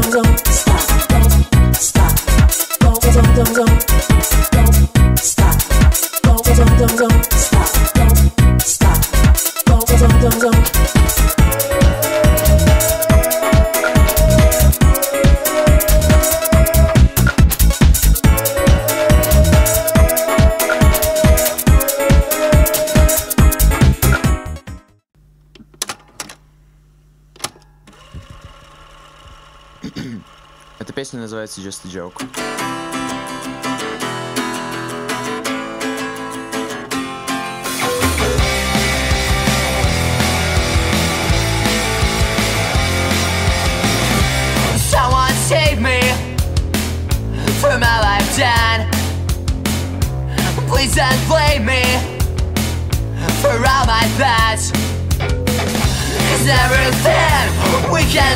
走走。Эта песня называется Just a Joke. save me from all Please don't blame me for all my bad. Cause everything we can